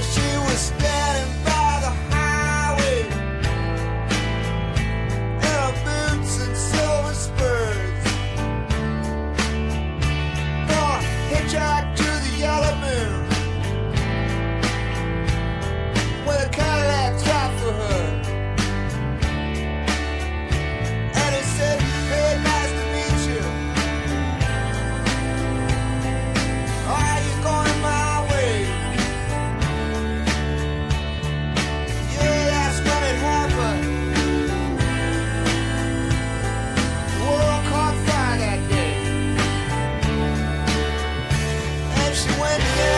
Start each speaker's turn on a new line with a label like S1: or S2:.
S1: touch you. Went